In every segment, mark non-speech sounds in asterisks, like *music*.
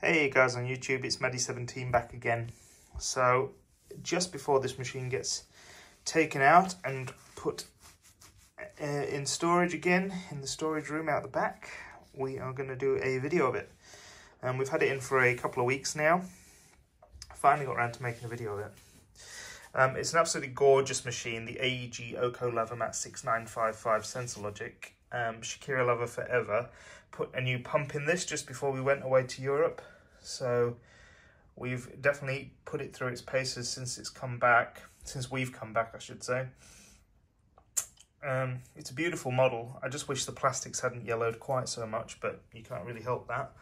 Hey guys on YouTube, it's Maddie17 back again. So, just before this machine gets taken out and put uh, in storage again, in the storage room out the back, we are going to do a video of it. And um, we've had it in for a couple of weeks now. Finally got around to making a video of it. Um, it's an absolutely gorgeous machine, the AEG Oko Lavamat 6955 Sensor Logic. Um, Shakira Lover Forever put a new pump in this just before we went away to Europe. So we've definitely put it through its paces since it's come back, since we've come back, I should say. Um, it's a beautiful model. I just wish the plastics hadn't yellowed quite so much, but you can't really help that.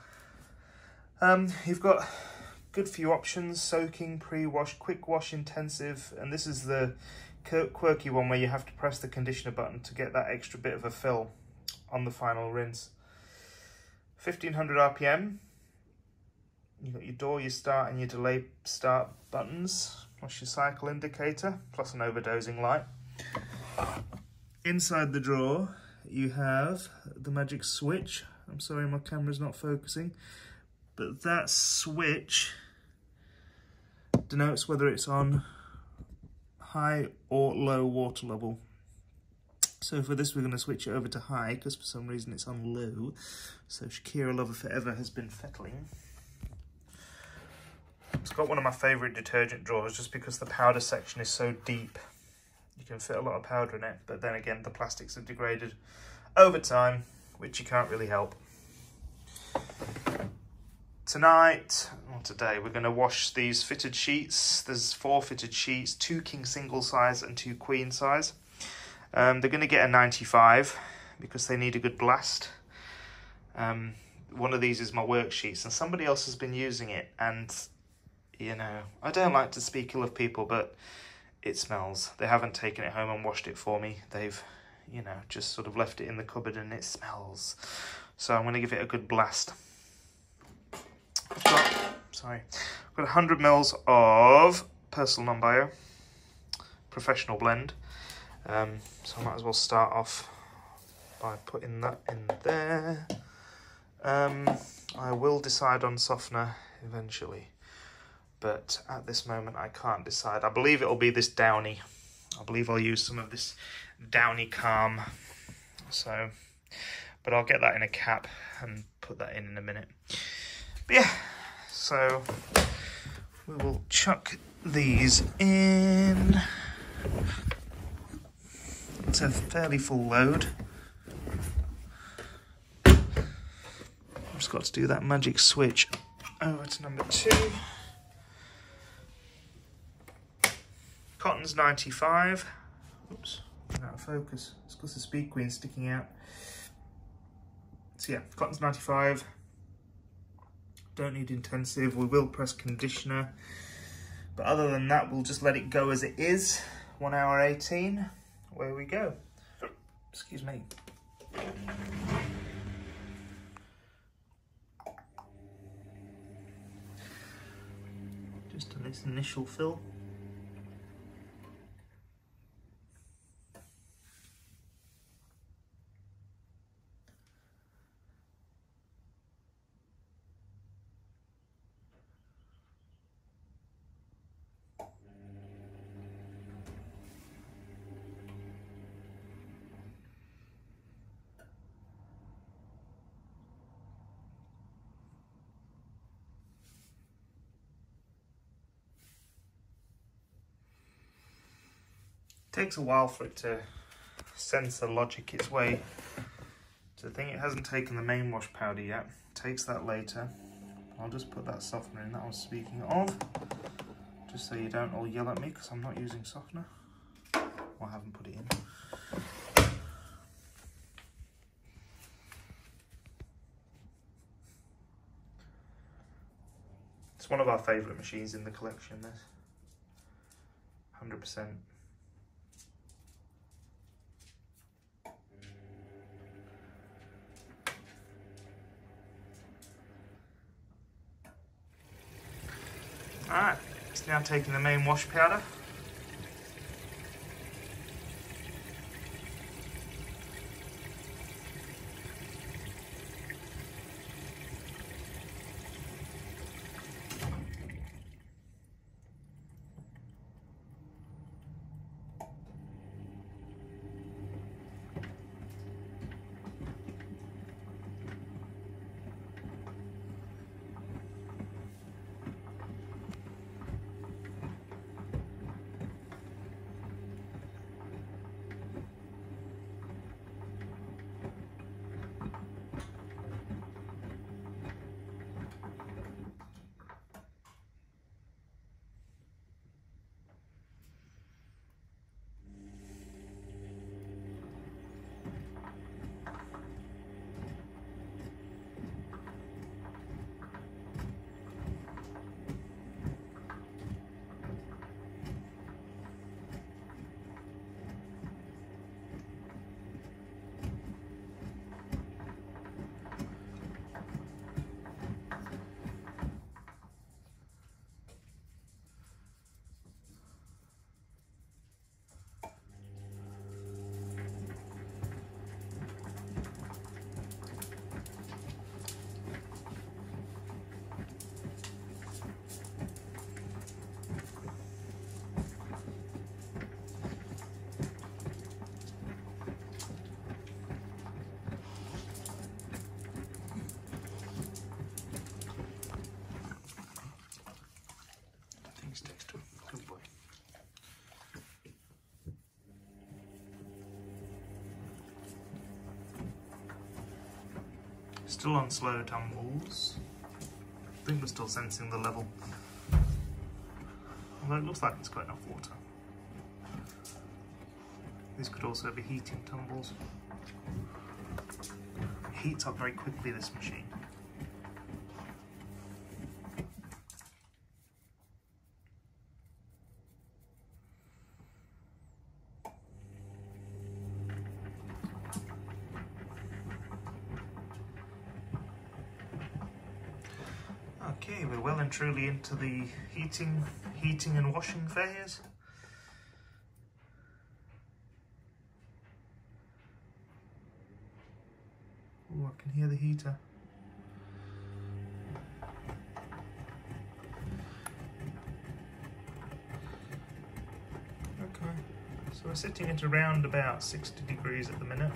Um, you've got good few options, soaking, pre-wash, quick wash, intensive, and this is the quirky one where you have to press the conditioner button to get that extra bit of a fill on the final rinse. 1500 RPM, you've got your door, your start and your delay start buttons, plus your cycle indicator, plus an overdosing light. Inside the drawer, you have the magic switch. I'm sorry my camera's not focusing, but that switch denotes whether it's on high or low water level. So for this we're going to switch it over to high because for some reason it's on low. So Shakira Lover Forever has been fettling. It's got one of my favourite detergent drawers just because the powder section is so deep. You can fit a lot of powder in it, but then again the plastics have degraded over time, which you can't really help tonight or today we're going to wash these fitted sheets there's four fitted sheets two king single size and two queen size um, they're going to get a 95 because they need a good blast. Um, one of these is my worksheets and somebody else has been using it and you know i don't like to speak ill of people but it smells. They haven't taken it home and washed it for me. They've you know just sort of left it in the cupboard and it smells. So i'm going to give it a good blast. I've got, sorry, I've got 100 mils of Persil Non-Bio Professional Blend. Um, so I might as well start off by putting that in there. Um, I will decide on softener eventually, but at this moment I can't decide. I believe it'll be this Downy. I believe I'll use some of this Downy Calm. So, but I'll get that in a cap and put that in in a minute. But yeah, so we will chuck these in. It's a fairly full load. I've just got to do that magic switch over to number two. Cotton's 95. Oops, out of focus. It's because the speed queen's sticking out. So yeah, cotton's 95 don't need intensive. We will press conditioner. But other than that, we'll just let it go as it is. One hour 18, where we go. Excuse me. Just on this initial fill. Takes a while for it to sense the logic its way to the thing. It hasn't taken the main wash powder yet. takes that later. I'll just put that softener in that I was speaking of. Just so you don't all yell at me because I'm not using softener. I haven't put it in. It's one of our favourite machines in the collection, this. 100%. Alright, it's now taking the main wash powder. Still on slow tumbles. I think we're still sensing the level. Although it looks like it's got enough water. This could also be heating tumbles. It heats up very quickly this machine. Okay, we're well and truly into the heating, heating and washing phase. Oh, I can hear the heater. Okay, so we're sitting at around about 60 degrees at the minute.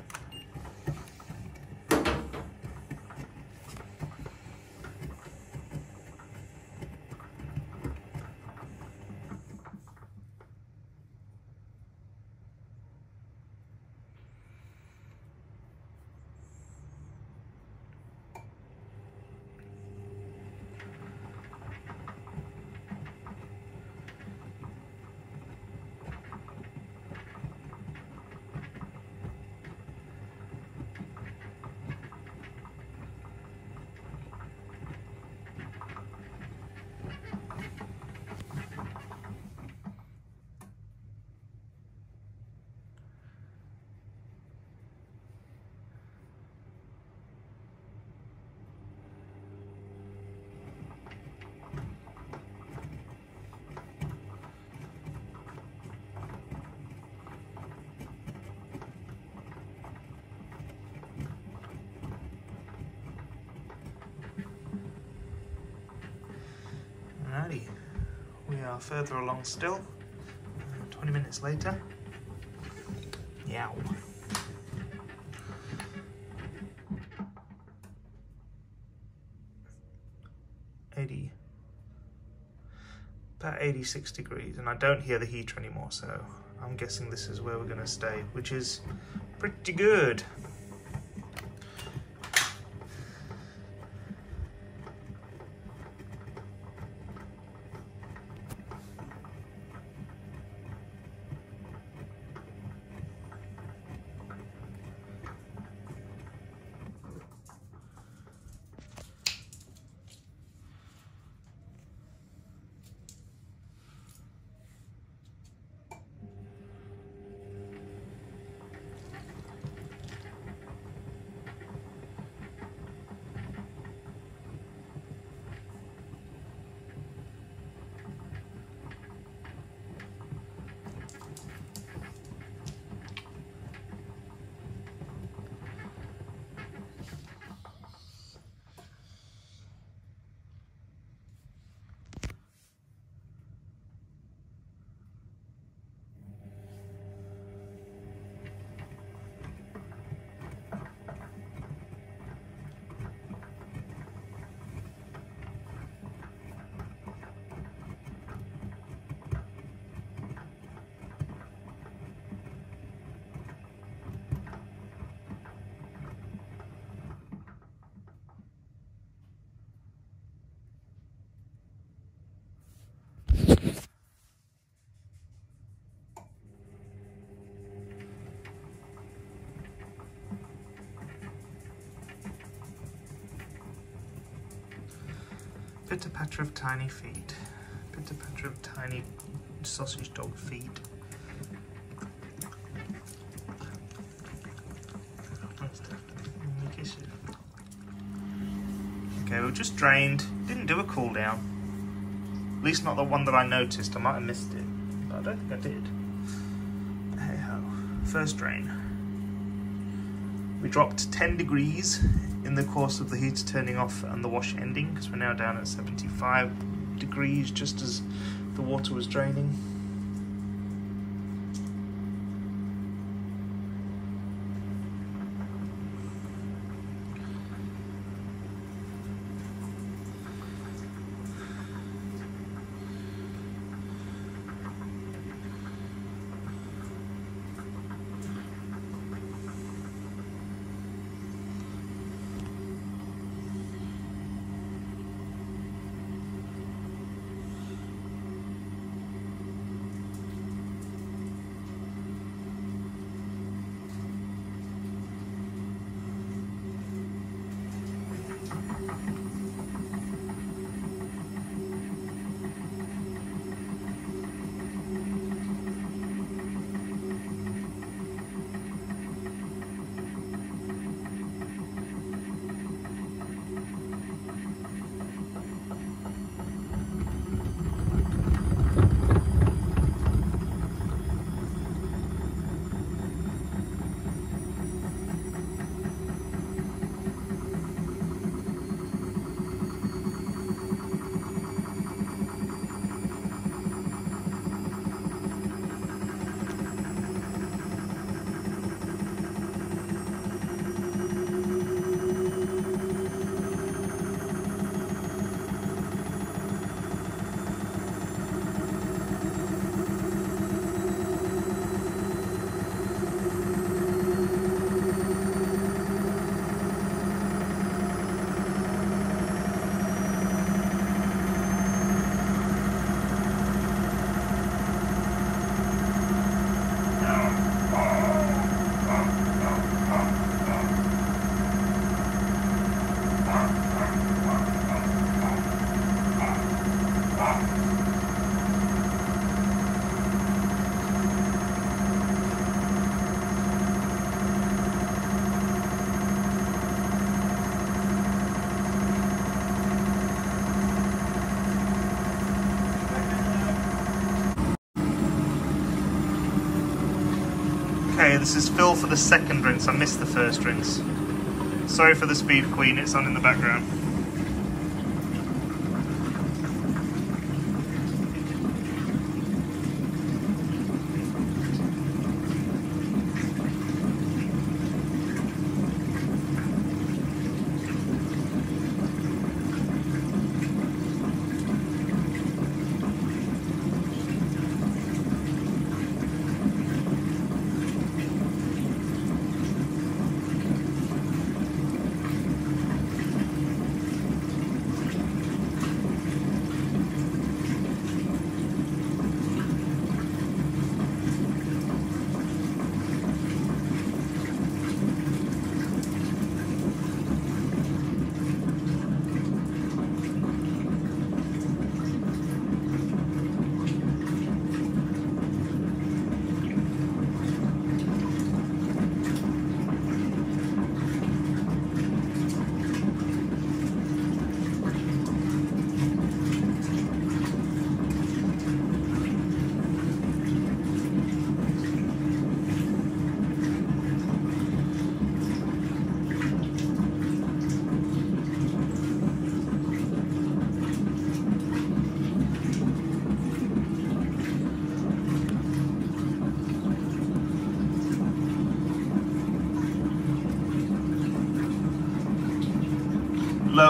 Alrighty, we are further along still. 20 minutes later. Yow. Eighty, about 86 degrees, and I don't hear the heater anymore, so I'm guessing this is where we're going to stay, which is pretty good. Pitter patter of tiny feet. Pitter patter of tiny sausage dog feet. Okay, we just drained. Didn't do a cool down. At least not the one that I noticed. I might have missed it. But I don't think I did. Hey ho. First drain. We dropped 10 degrees in the course of the heater turning off and the wash ending because we're now down at 75 degrees just as the water was draining. Okay, this is fill for the second rinse. I missed the first rinse. Sorry for the speed queen, it's on in the background.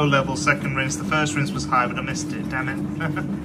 Low level second rinse. The first rinse was high, but I missed it, damn it. *laughs*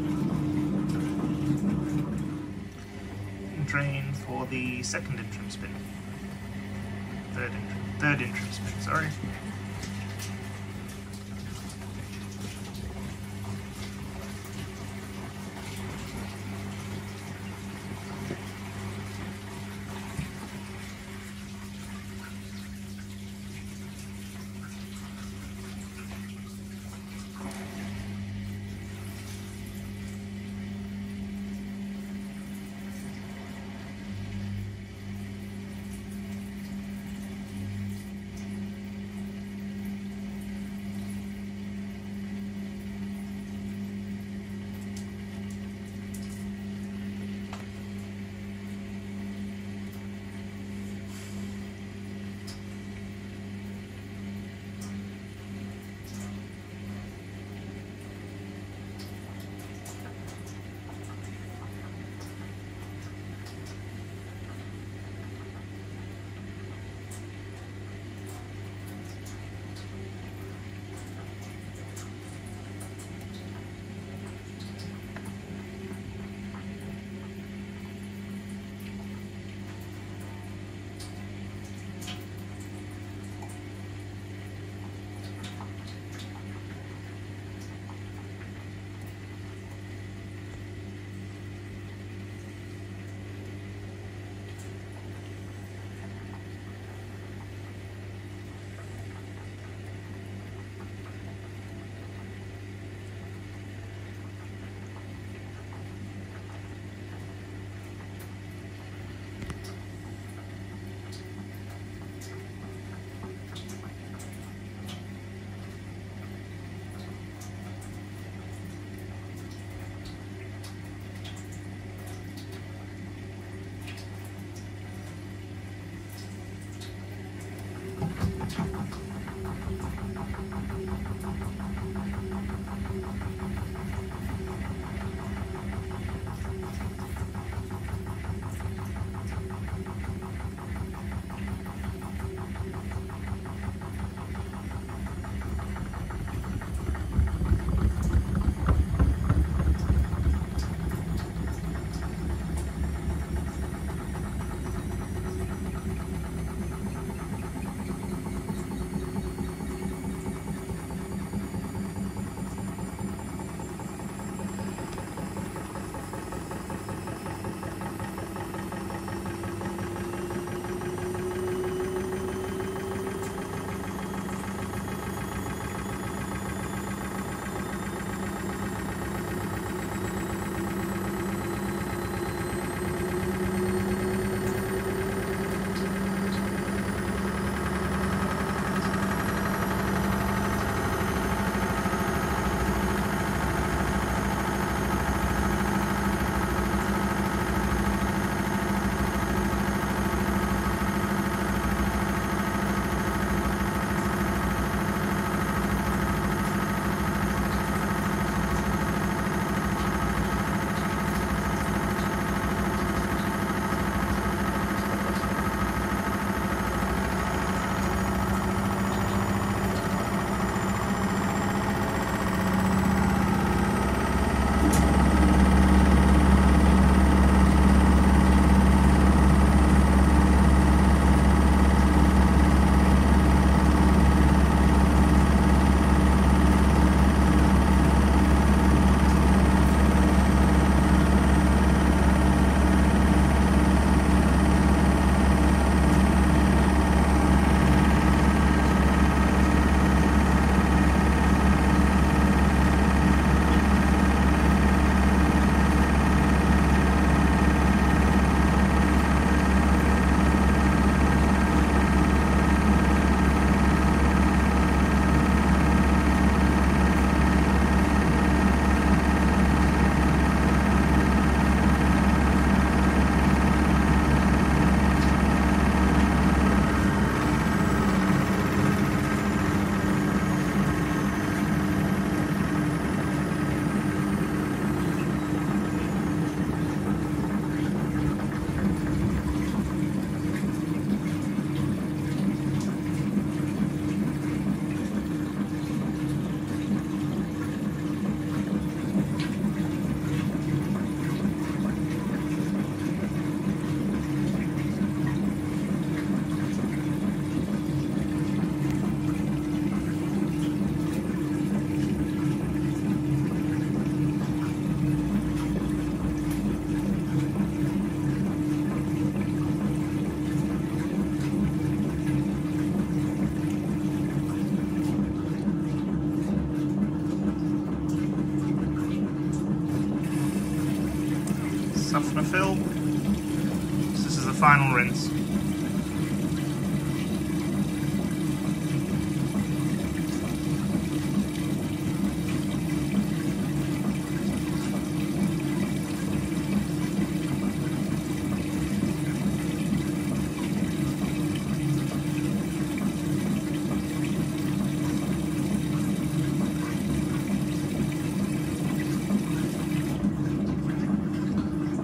final rinse.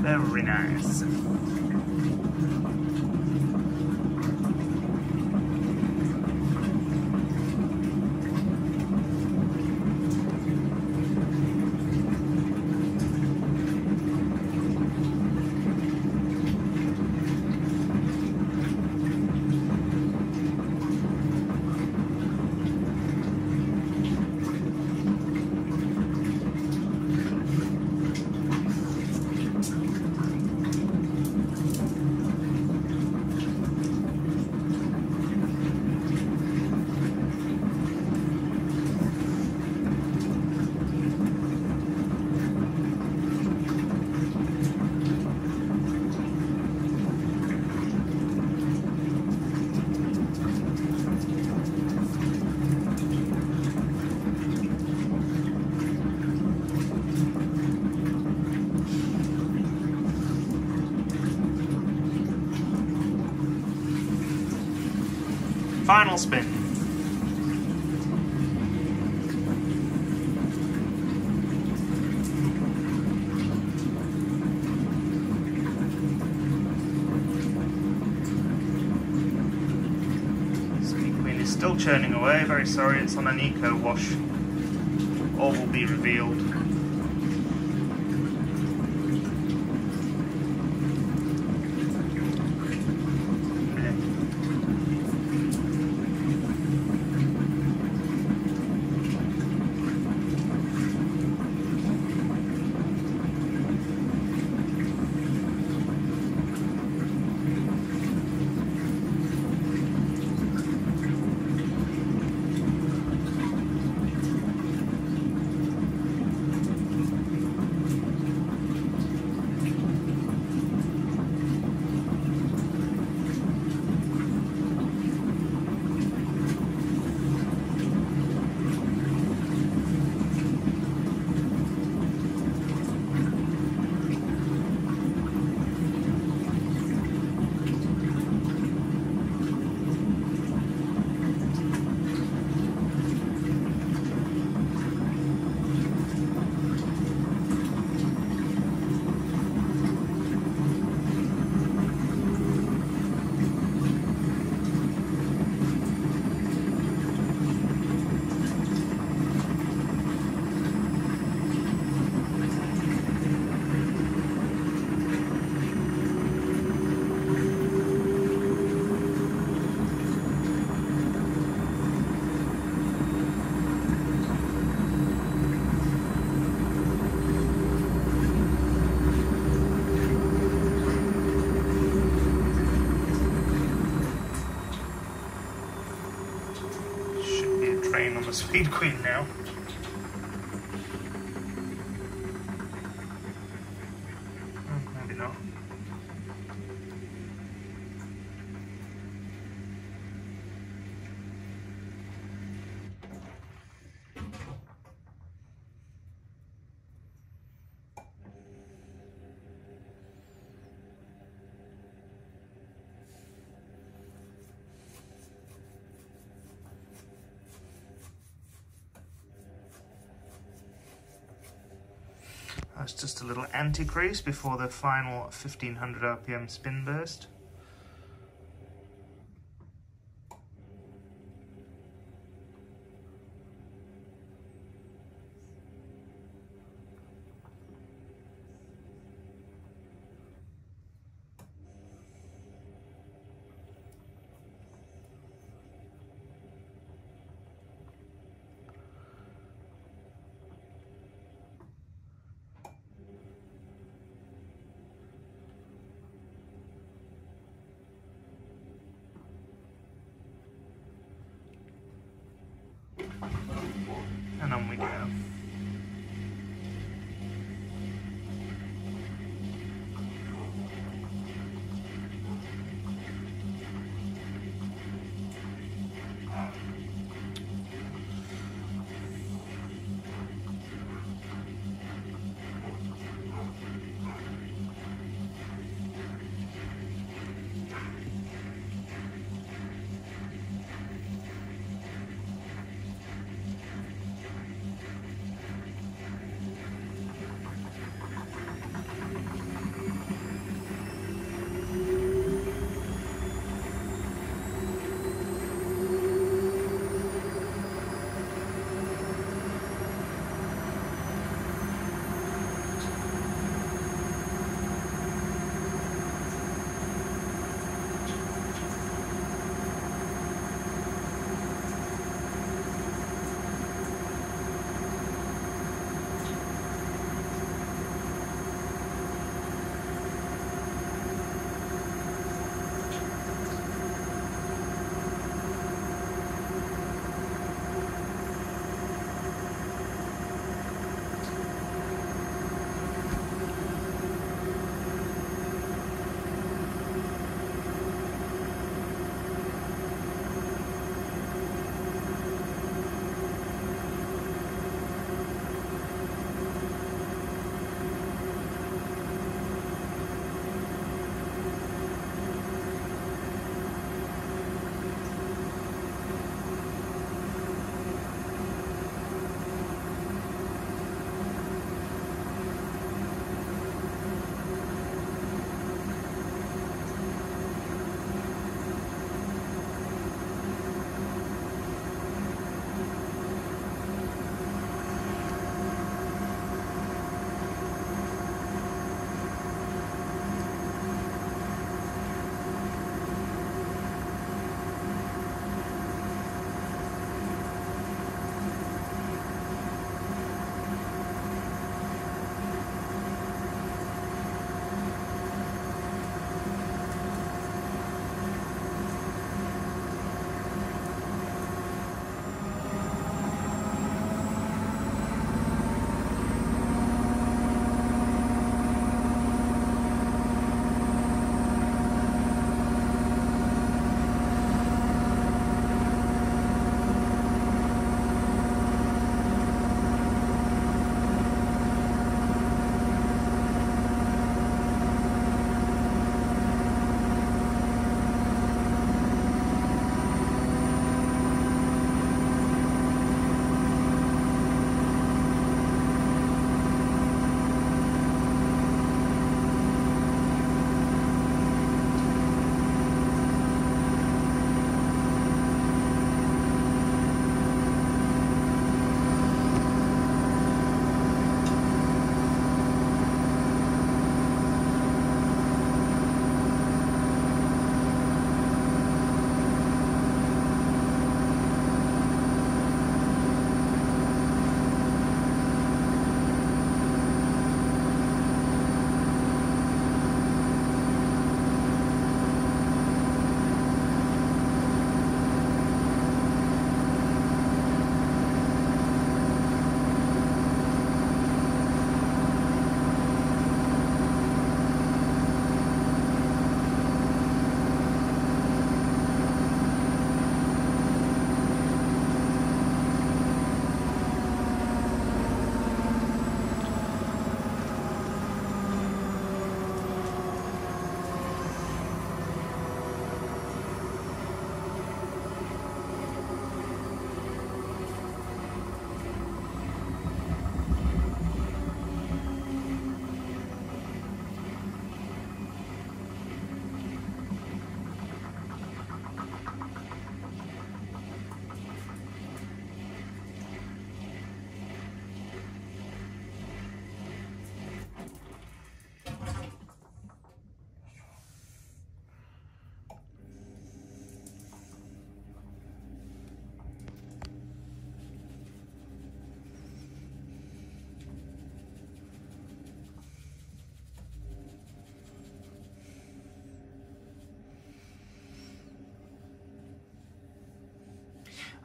Very nice. Final spin. Still churning away. Very sorry, it's on an eco wash. All will be revealed. Speed Queen now. Hmm, Maybe not. That's just a little anti-crease before the final 1500 RPM spin burst.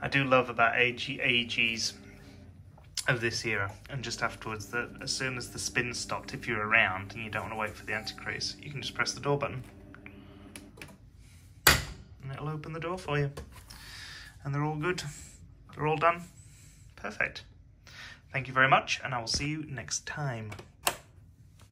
I do love about AG, AEGs of this era and just afterwards that as soon as the spin stopped if you're around and you don't want to wait for the anti-crease you can just press the door button. And it'll open the door for you. And they're all good. They're all done. Perfect. Thank you very much and I will see you next time